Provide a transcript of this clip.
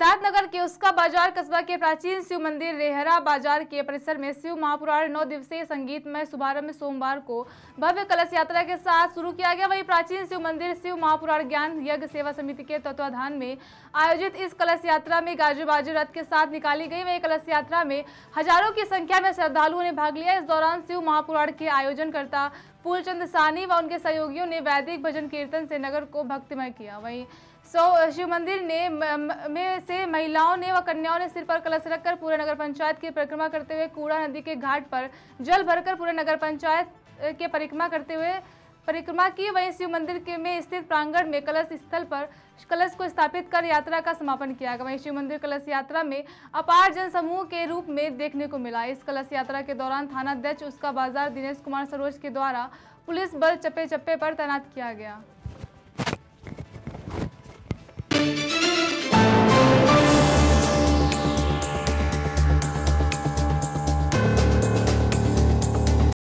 के उसका बाज़ार कस्बा के प्राचीन शिव मंदिर रेहरा बाज़ार के परिसर में शिव महापुराण नौ दिवसीय संगीतमय शुभारंभ सोमवार को भव्य कलश यात्रा के साथ शुरू किया गया। वहीं प्राचीन शिव मंदिर शिव महापुराण ज्ञान यज्ञ सेवा समिति के तत्वाधान में आयोजित इस कलश यात्रा में गाजू बाजी रथ के साथ निकाली गई। वही कलश यात्रा में हज़ारों की संख्या में श्रद्धालुओं ने भाग लिया। इस दौरान शिव महापुराण के आयोजनकर्ता फूलचंद सानी व उनके सहयोगियों ने वैदिक भजन कीर्तन से नगर को भक्तिमय किया। वहीं सौ शिव मंदिर ने, में से महिलाओं ने व कन्याओं ने सिर पर कलश रखकर पूरे नगर पंचायत की परिक्रमा करते हुए कूड़ा नदी के घाट पर जल भरकर पूरे नगर पंचायत के परिक्रमा करते हुए परिक्रमा की वहीं शिव मंदिर के में स्थित प्रांगण में कलश स्थल पर कलश को स्थापित कर यात्रा का समापन किया गया। वहीं शिव मंदिर कलश यात्रा में अपार जन समूह के रूप में देखने को मिला। इस कलश यात्रा के दौरान थानाध्यक्ष, उसका बाज़ार दिनेश कुमार सरोज के द्वारा पुलिस बल चप्पे चप्पे पर तैनात किया गया।